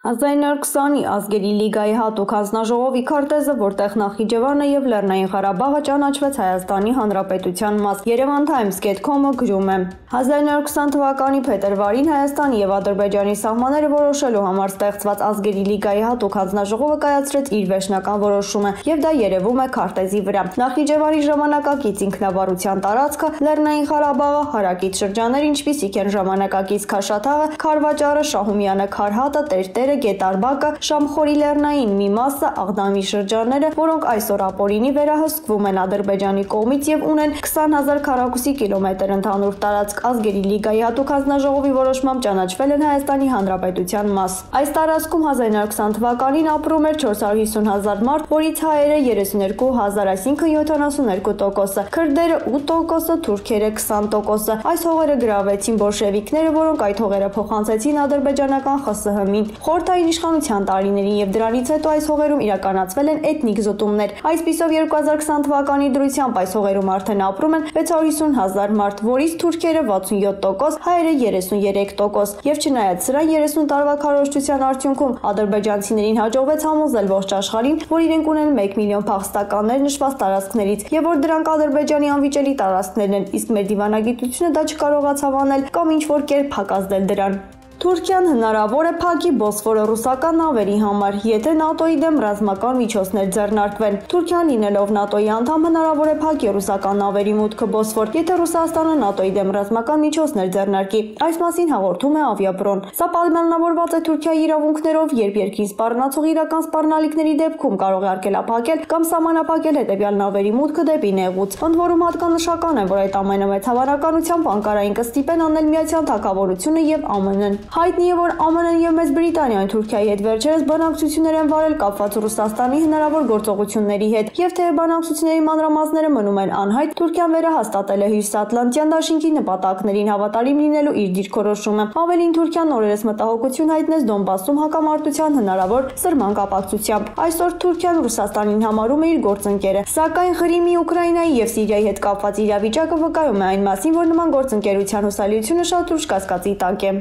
1920-ի ազգերի լիգայի հատուկ հանձնաժողովի քարտեզը, որտեղ Նախիջևանը եւ Լեռնային Ղարաբաղը ճանաչվեց Հայաստանի Հանրապետության մաս։ Yerevan Times.com-ը գրում է. 1920 թվականի փետրվարին Հայաստանի եւ Ադրբեջանի սահմանները որոշելու համար ստեղծված ազգերի լիգայի հատուկ հանձնաժողովը կայացրեց իր վերջնական որոշումը եւ դա երևում է քարտեզի վրա։ Նախիջևանի ժամանակակից ինքնավարության տարածքը Լեռնային Ղարաբաղը, հարակից շրջաններ, ինչպիսիք են ժամանակակից Քաշաթաղը, Խարվաճարը, Շահումյանը, Քարհատը, Տերտերը, շրջանները, Գետարբակը, Շամխորի լեռնային մի մասը, Աղդամի շրջանները, որոնք այսօր ապօրինի վերահսկվում են Ադրբեջանի կողմից եւ ունեն 20000 քառակուսի կիլոմետր ընդհանուր տարածք ազգերի լիգայի հատուկ հանձնաժողովի որոշմամբ ճանաչվել են Հայաստանի Հանրապետության մաս։ Այս տարածքում 1920 թվականին ապրում էր 450.000 մարդ, որից հայերը 32.000, այսինքն 72%-ը, քրդերը 8%-ը, թուրքերը 20%-ը։ Այս հողերը գրավեցին բոլշևիկները, որոնք այդ հողերը փոխանցեցին ադրբեջանական ԽՍՀՄ-ին։ Խորհրդային իշխանության տարիներին եւ դրանից հետո այս հողերում իրականացվել են էթնիկ զտումներ։ Այսպիսով 2020 թվականի դրությամբ այս հողերում արդեն ապրում են 650 հազար մարդ, որից թուրքերը 67%, հայերը 33% եւ չնայած սրան 30 տարվա քարոշչության արդյունքում ադրբեջանցիներին հաջողվեց համոզել ողջ աշխարհին, որ իրենք ունեն 1 միլիոն փախստականներ նշված տարածքներից եւ որ դրանք ադրբեջանի անվիճելի տարածքներն են, իսկ մեր դիվանագիտությունը դա չկարողացավ անել կամ ինչ որ կերպ հակազդել դրան։ Թուրքիան հնարավոր է փակի Բոսֆորը ռուսական նավերի համար, եթե ՆԱՏՕ-ի դեմ ռազմական միջոցներ ձեռնարկվեն։ Թուրքիան լինելով ՆԱՏՕ-ի անդամ հնարավոր է փակի ռուսական նավերի մուտքը Բոսֆոր, եթե Ռուսաստանը ՆԱՏՕ-ի դեմ ռազմական միջոցներ ձեռնարկի։ Այս մասին հաղորդում է Ավիապրոն։ Սա պայմանավորված է Թուրքիայի իրավունքներով, երբ երկրին սպառնացող իրական սպառնալիքների դեպքում կարող է արգելափակել կամ սահմանափակել հետևյալ նավերի մուտքը դեպի նեղուց։ Ընդ որում հատկանշական է, որ այդ ամենը մեծ հավանականությամբ Անկարային կստիպեն անել Միացյալ Թագավորությունը եւ ԱՄՆ-ն։ Հայտնի է, որ ԱՄՆ-ն եւ Մեծ Բրիտանիան Թուրքիայի հետ վերջերս բանակցություններ են վարել կապված Ռուսաստանի հնարավոր գործողությունների հետ, եւ թեև բանակցությունների մանրամասները մնում են անհայտ, Թուրքիան վերահաստատել է Հյուսիսատլանտյան դաշինքի նպատակներին հավատարիմ լինելու իր դիրքորոշումը։ Ավելին Թուրքիան նորերս մտահոգություն հայտնեց Դոնբասում հակամարտության հնարավոր սրման կապակցությամբ։ Այսօր Թուրքիան Ռուսաստանին համարում է իր գործընկերը, սակայն Ղրիմի, Ուկրաինայի եւ Սիրիայի հետ կապված իրավիճակը վկայում է այն մասին, որ նման գործընկերության հուսալիությունը շատ ուշ կասկածի տակ է։